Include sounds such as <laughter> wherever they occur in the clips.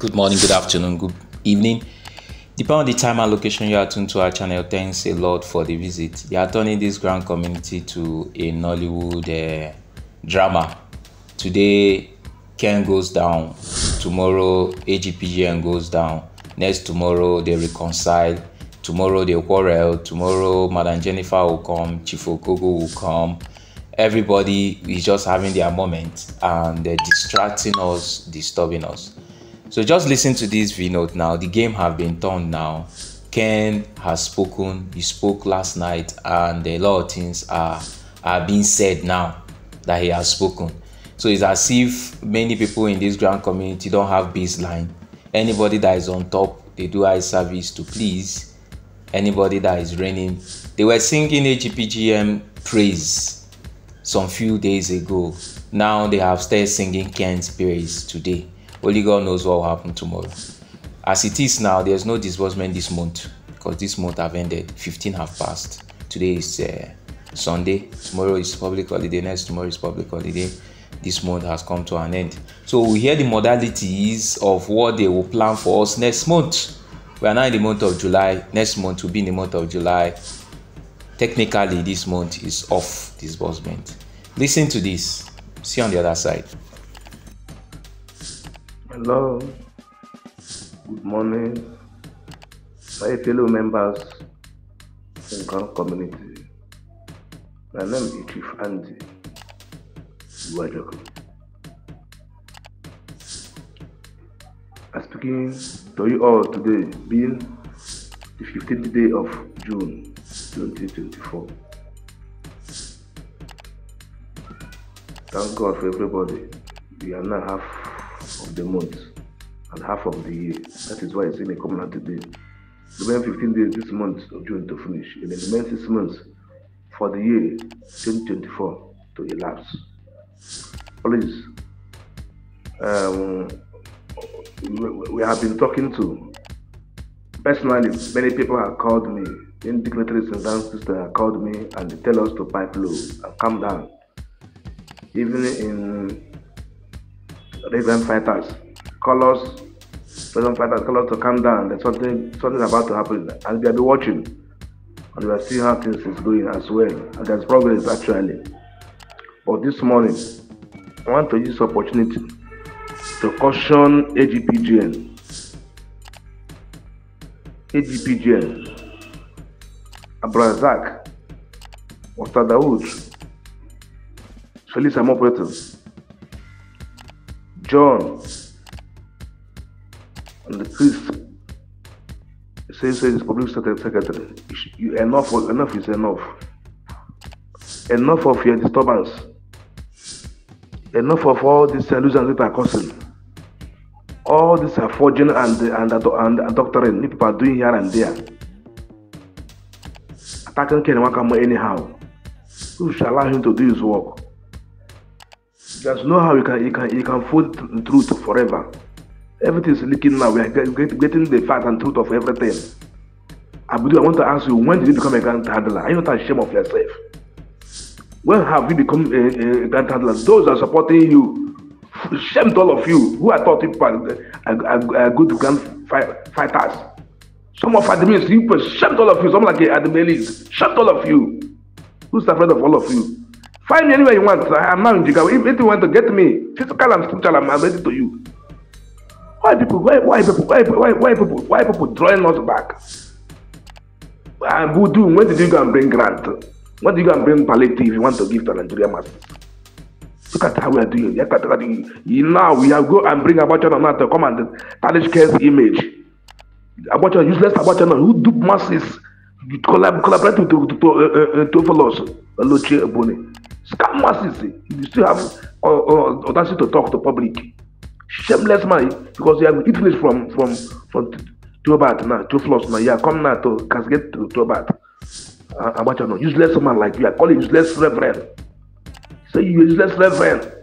good morning, good afternoon, good evening. Depending on the time and location you are tuned to our channel, thanks a lot for the visit. You are turning this grand community to a Nollywood uh, drama. Today, Ken goes down. Tomorrow, AGPGN goes down. Next tomorrow, they reconcile. Tomorrow, they quarrel. Tomorrow, Madam Jennifer will come. Chief Okogo will come. Everybody is just having their moment and they're distracting us, disturbing us. So just listen to this V note now. The game have been turned now. Ken has spoken. He spoke last night, and a lot of things are are being said now that he has spoken. So it's as if many people in this grand community don't have baseline. Anybody that is on top, they do eye service to please. Anybody that is reigning, they were singing AGPGM praise some few days ago. Now they have started singing Ken's praise today. Only God knows what will happen tomorrow. As it is now, there's no disbursement this month because this month have ended. 15 have passed. Today is uh, Sunday. Tomorrow is public holiday. Next tomorrow is public holiday. This month has come to an end. So we hear the modalities of what they will plan for us next month. We are now in the month of July. Next month will be in the month of July. Technically, this month is off disbursement. Listen to this. See on the other side. Hello, good morning, my fellow members in Grand Community. My name is Chief Andy Iwajoko. I'm speaking to you all today, being the 15th day of June 2024. Thank God for everybody. We are now half of the month and half of the year. That is why it's in a out today. Remaining 15 days this month of June to finish, and the remaining six months for the year 2024 to elapse. Please, um, we, we have been talking to personally. Many people have called me, in dignitaries and dance sisters have called me and they tell us to pipe low and calm down. Even in Raven fighters call us, Raven fighters call us to calm down. There's something something about to happen, and we have been watching, and we are seeing how things is going as well. And there's progress actually. But this morning, I want to use opportunity to caution AGPGN. AGPGN, Abrazak, Ustad Dawood, Felix Amopeto, John, and the priest says says public secretary, you, enough enough is enough. Enough of your disturbance. Enough of all these illusions that are causing. All this are forging and and and, and doctoring people are doing here and there. Attacking Ken Nwakama anyhow. Who should allow him to do his work? There's no how you can you can you can the truth forever. Everything is leaking now. We are get, get, getting the fact and truth of everything. Abudu, I want to ask you, when did you become a grand handler? Are you not ashamed of yourself? When have you become a, a grand handler? Those are supporting you. Shame to all of you who are thought people are, are, are, good grand fight, fighters. Some of admins, you to all of you. Some like shame to all of you. Who's afraid of all of you? Find me anywhere you want. I am now in Jigawa. If you want to get me, physical and spiritual, I'm ready to you. Why people? Why, why people? Why, why, why people? Why people drawing us back? And who do? When did you go and bring grant? When did you go and bring palliative? You want to give to Nigeria masses? Look at how we are doing. Look at, look at. Now we have go and bring Abacha now to come and tarnish Care's image. Abacha, useless Abacha who dupe masses. You collab, collaborate with to, to, to, uh, to follow us. Aloche Ebony. Scam masses. You still have uh, uh, audacity to talk to public. Shameless man, because you have eaten it from from from Tobat now, two floors now. You are come now to casket to Tobat. Uh, Abacha no, useless man like you. I call you useless reverend. Say you useless reverend.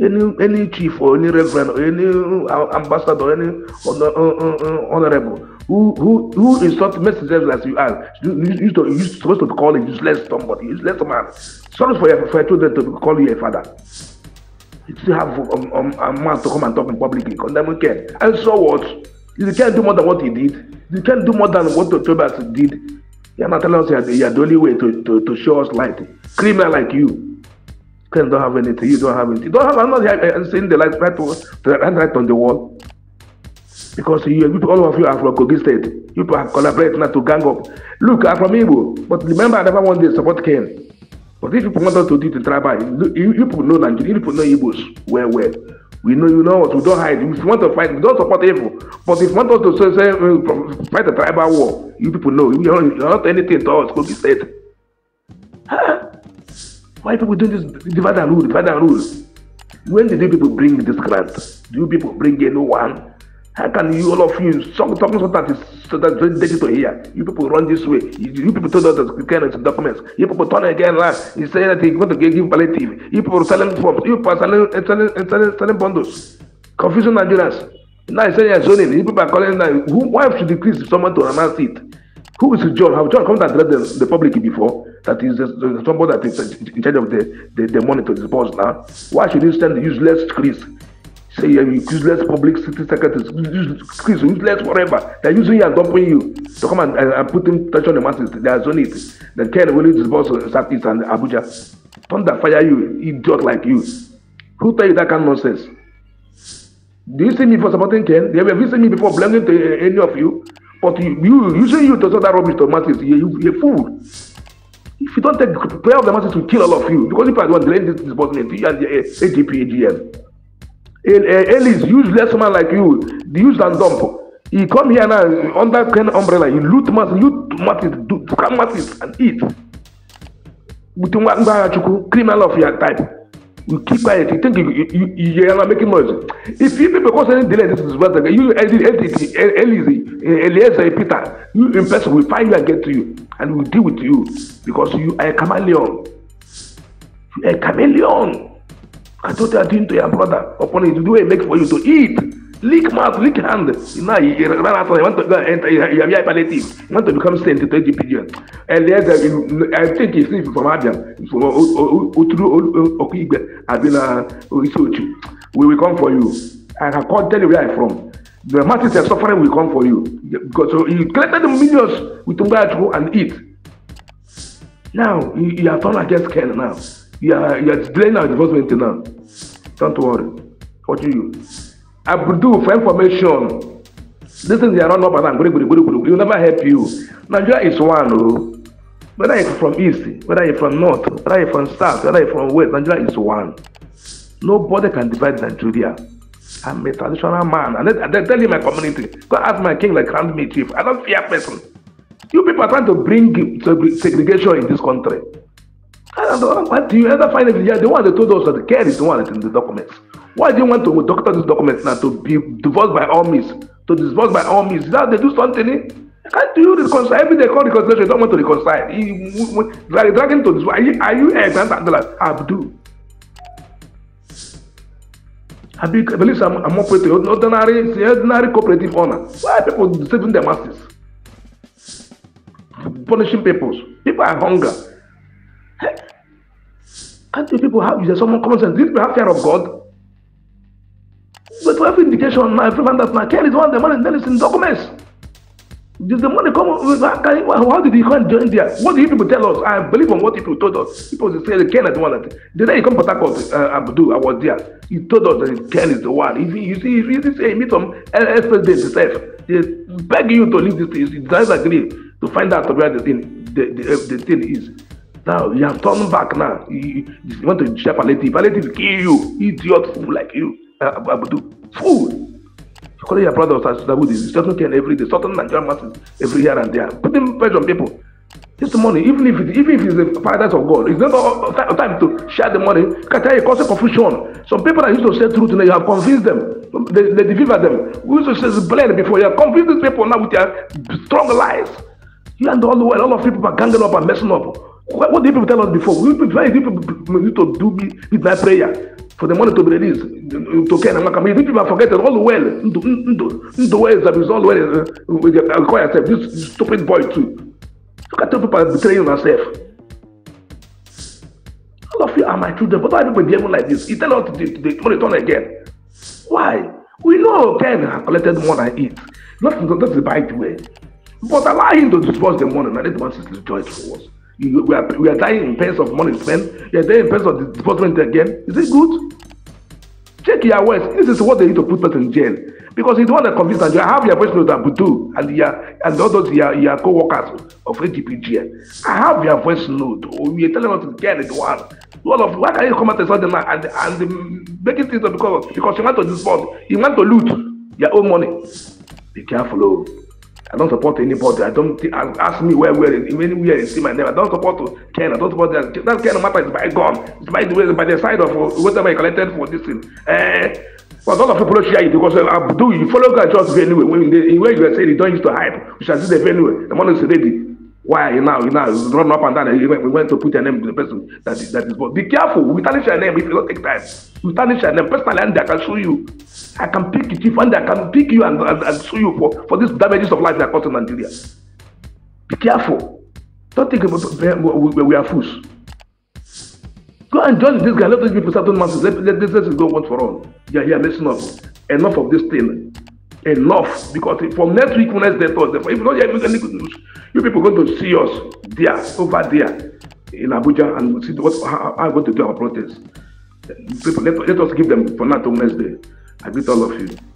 Any any chief or any reverend or any ambassador or any honorable who who who insult messengers as you are, you to you supposed to call a useless somebody, useless man. Sorry for your for your children to call you a father. You still have um, um, a man to come and talk in publicly, condemning Ken. And so what? You can't do more than what he did. You can't do more than what Tobas did. You're not telling us you're the, you're the only way to, to, to show us light. Criminal like you. Ken don't have anything. You don't have anything. You don't have. I'm not seeing the light right, right, right on the wall. Because you, all of you are from Kogi State. You have collaborated now to gang up. Look, I'm from Igbo. But remember, I never wanted to support Ken. But if people want us to do the tribal, you, you people know Nigeria, you people know Igbos well, well. We know you know what we don't hide. If you want to fight, we don't support evil. But if you want us to say, say uh, fight a tribal war, you people know you are not anything to us. Kogi State. Huh? <laughs> Why people doing this divide and rule, divide and rule? When did you people bring this grant? Do you people bring anyone? How can you, all of you, talking something that is so that's very to hear? You people run this way. You, you people told us that kind of documents. You people turn again around. You say that you want to give, palliative. You people selling forms. You people selling, selling, selling, selling bundles. Confusing Nigerians. Now you say you're zoning. You people are calling now. Who, why should decrease someone to announce it? Who is John? Have John come to address the, the public before? That is the, somebody that is in charge of the, the, the money to disburse now. Why should he send useless Chris? say you're useless public city secretaries, useless, useless forever. They're using you and dumping you to come and, and, and putting pressure on the masses. They are zoning it. Then Ken will disburse Southeast and Abuja. Thunder fire you, idiot like you. Who tell you that kind of nonsense? Do you see me for supporting Ken? They have you seen me before belonging to any of you? But you, you using you to sell that rubbish to masses, you, you're a fool. If you don't take care of the masses, will kill all of you because if I don't delaying this disbursement, you and the AGP, AGM. Ellis, useless man like you, the use and dump. He come here now under kind umbrella. He loot mass, loot masses, do scam masses and eat. Mutumwa criminal of your type. You keep quiet. You think you, you, you, you are making noise. If you people cause any delay, this is what you entity, Elise, Eliezer, Peter, you in person will find you and get to you, and will deal with you because you are a chameleon. You are a chameleon. I told you I did to your brother upon it to do a make for you to eat. Lick mouth, lick hand. Now you, you run after you want to go enter you have your palliative. You want to become saint to GPG. And then I think he's from Abia, from Oturu Okigbe, Abina Isuchu. We will come for you. And I can't tell you where I'm from. The masses are suffering will come for you. Because so you collected the millions with Tumbachu and eat. Now you, you are turned against Ken now. You are, you are delaying our divorcement now. Don't worry. What do you? Abdul, for information, this is the run up and I'm going to will never help you. Nigeria is one. Oh. Whether you're from east, whether you're from north, whether you're from south, whether you're from west, Nigeria is one. Nobody can divide Nigeria. I'm a traditional man. And I, I tell you my community, go ask my king like crown me chief. I don't fear person. You people are trying to bring segregation in this country. What do you ever find it? Yeah, the one that told us that the care is the one that's in the documents. Why do you want to doctor these documents now to be divorced by all means? To divorce by all means? Is that they do something? Can't you reconcile? Every day call reconciliation, you don't want to reconcile. You, drag, drag him to this. Are you, are you a grandfather? Abdul. I believe I'm, I'm operating ordinary, ordinary cooperative owner. Why are people deceiving their masses? Punishing people. People are hunger. Can't you people have someone common sense? These people have fear of God. To now, every man that care is one the money then it's in documents. Did the money come? How, how did he come join there? What did you people tell us? I believe on what people told us. People say the Ken is the one that the day he come to Port uh, Abdul, I was there. He told us that Ken is the one. If he, you see, if you say meet some ex president himself, they beg you to leave this thing. He does agree to find out where the thing the, the, the thing is. Now you have turned back now. You, you want to share palliative. Palliative kill you. Idiot fool like you. Uh. Fool. You call your Dawood is certain can every day, certain Nigerian masses every here and there. Putting pressure on people. This money, even if it, even if it's the fathers of God, it's not time to share the money. Can tell you cause confusion. Some people that used to say truth, and you have convinced them. They, they deliver them. We used to say blame before. You have convinced these people now with your strong lies. You and all the world, all of people are ganging up and messing up. What, what did people tell us before? We people, people need to do midnight prayer for the money to be released to Ken Nwakama. You people are forgetting all the well. Into ways that is all well. Uh, we acquire ourselves. This stupid boy too. Look at the people betraying ourselves. All of you are my children, but why you behave like this? He tell us to, to return again. Why? We know Ken collected more than it. Not, not the right way. But allow him to disburse the money, and let the man rejoice for us. You, we, are, we are dying in pence of money spent. You are dying in pence of disbursement again. Is it good? Check your words. This is what they need to put person in jail. Because he's the one that convinced and you have your voice note Abudu and your and all those your, your co-workers of AGPG. I have your voice note. Oh, you're telling us to get it one. All of why can you come out and something and and making things because because you want to disburse, you want to loot your own money. Be careful, oh. I don't support anybody. I don't think, ask me where where anywhere you see my name. I don't support Ken. I don't support that. That kind of matter is by God. It's by the way, by the side of whatever I collected for this thing. Eh, but a lot of people share it because uh, do you follow God just anyway. When they, when you are saying you don't used to hype, we shall see the venue. The money is ready. Why you now you now run up and down you went, we went to put your name to the person that is that is but be careful. We tarnish your name you don't take time. We tarnish your name personally I can sue you. I can pick you and I can pick you and, and, and sue you for, for these damages of life that cost in Nigeria. Be careful. Don't think we, we are fools. Go and join this guy. Let these people doing nonsense. Let, let this, go once for all. Yeah, yeah, listen up. Enough of this thing. Enough. Because from next week, Wednesday, Thursday, if you don't hear any good news, you people are going to see us there, over there in Abuja, and see what how, how going to do our protest. People, let, let us give them for now to Wednesday. I greet all of you.